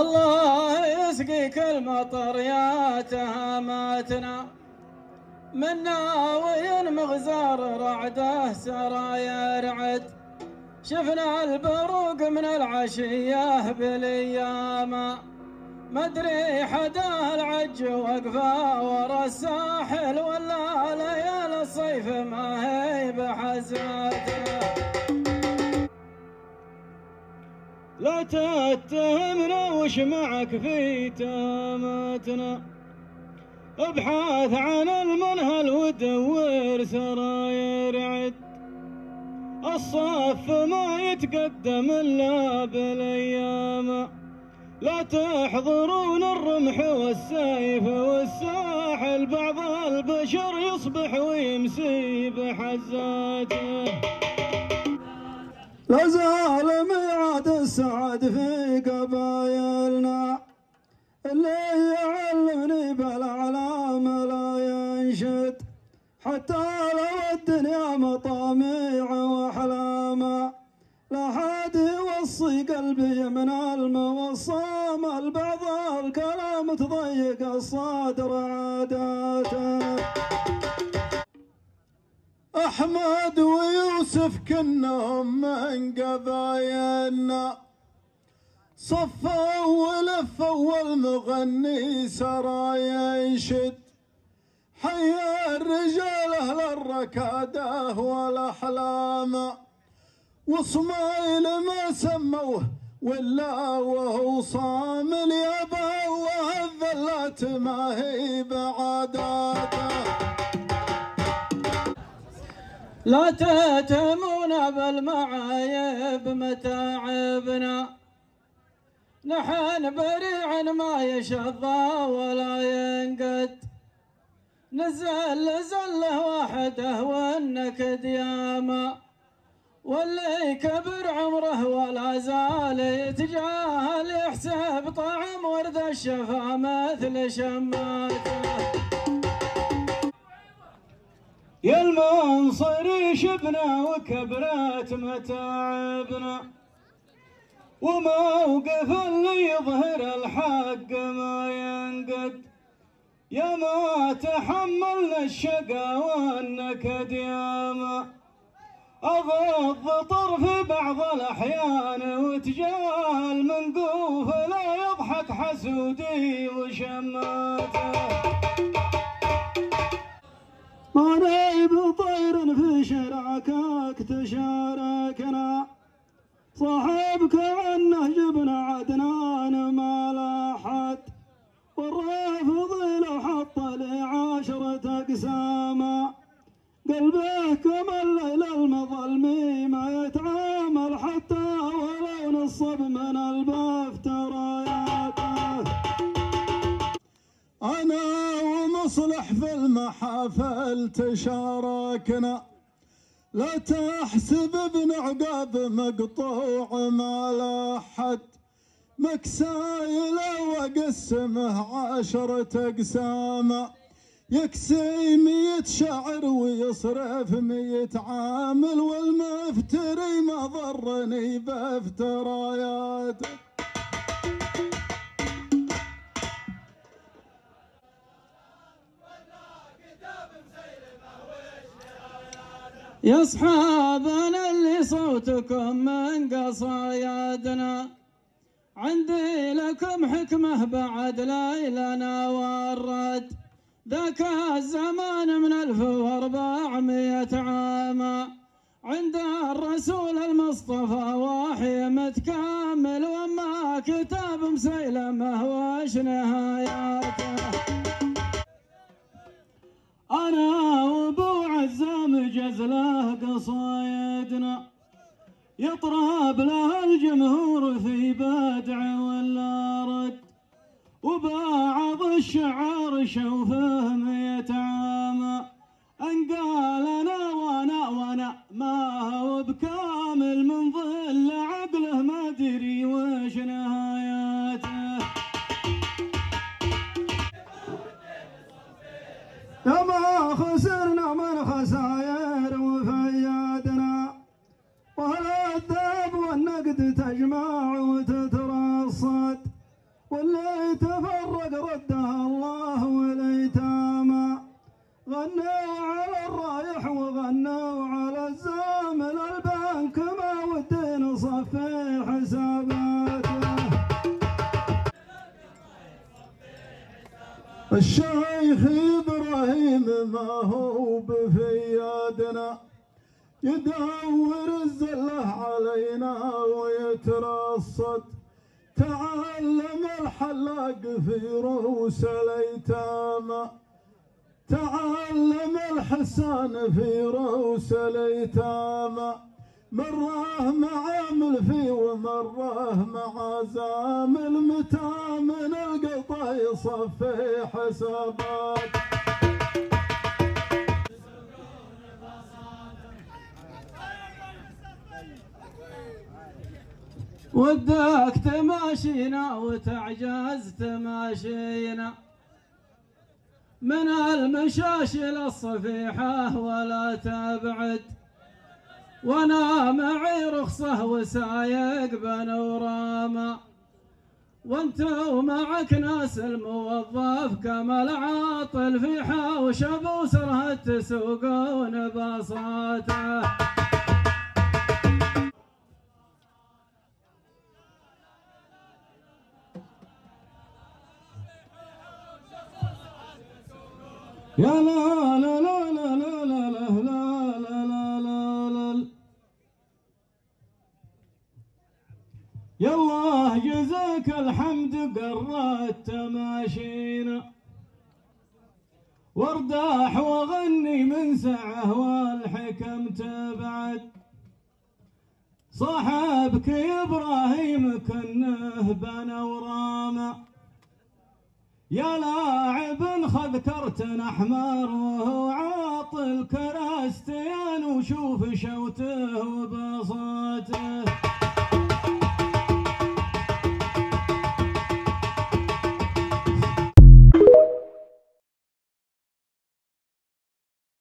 الله يسقيك المطر يا تهاماتنا. منا وين مغزار رعده سرايا رعد شفنا البروق من العشية بالأيام. مدري حدا العج وقفه ورا الساحل ولا ليالي الصيف ما هي بحزاته. لا تتهمنا وش معك في تامتنا؟ ابحث عن المنهل ودور سراير عد. الصف ما يتقدم إلا بالأيام. لا تحضرون الرمح والسيف والساحل بعض البشر يصبح ويمسي بحزاته. لا زال ميعاد السعد في قبايلنا. اللي يعلمني بالاعلام لا ينشد. حتى لو الدنيا مطامع واحلاما لا حد يوصي قلبي من الموصام. البعض الكلام تضيق الصدر عاداته. أحمد ويوسف كنهم من قبايلنا صفوا ولفوا والمغني سرايا ينشد. حيا الرجال أهل الركادة والأحلام وصمايل ما سموه ولا وهو صامل يا الله الذلات ما هي بعاداته. لا تهتمون بالمعايب متاعبنا نحن بريع ما يشظى ولا ينقد. نزل زله واحدة والنكد ياما. واللي كبر عمره ولا زال يتجاهل يحسب طعم ورد الشفا مثل شماته. يا المنصري شبنا وكبرت متاعبنا. وموقف اللي يظهر الحق ما ينقد. يا ما تحملنا الشقا والنكد يا ما أغض طرف بعض الأحيان وتجاهل منقوف لا يضحك حسودي وشماته. ما نايب طير في شراكك تشاركنا صاحبك عنه جبنا عدنان ما لاحد والرافض لو حط لي عشرة أقساما قلبه كما الليل المظلمي ما يتعامل حتى ولو نصب من تراياته أنا في المحافل تشاركنا. لا تحسب ابن عقاب مقطوع ما لا حد مكسايل وقسمه عشرة أقسام. يكسي مية شعر ويصرف مية عامل والمفتري ما ضرني بافتراياته يا اصحابنا اللي صوتكم من قصايدنا. عندي لكم حكمة بعد ليلنا والرد. ذاك الزمان من ألف وأربعمية عام. عند الرسول المصطفى وحي متكامل وما كتاب مسيلمه وش نهاياته. أنا وأبو عزام جزله قصايدنا. يطرب له الجمهور في بدع ولا رد. وبعض الشعر شوفه مية عام أن قال أنا وأنا وأنا ما هو بكامل من ظل عقله ما أدري وش نهايته يا ما خسرنا من خساير الشيخ إبراهيم ما هو بفيادنا يدور الزلة علينا ويترصد. تعلم الحلاق في رؤوس الايتام تعلم الحسان في رؤوس الايتام مراه معامل في ومراه مع زامل متى من القطع يصفي حسابات. ودك تماشينا وتعجز تماشينا. من المشاشل الصفيحة ولا تبعد. وأنا معي رخصة وسايق بنوراما وانت ومعك ناس الموظف كما العاطل في حوش ابو سرها تسوقون باصاته يا لا لا لا لا لا لا لا لا لا لا يا الله جزاك الحمد قرت تماشينا وارداح وغني من سعه والحكم تبعد. صاحبك يا إبراهيم كنه بنا وراما يا لاعب خذ كرتن احمر وهو عاطل كراستيان وشوف شوته وبساطه.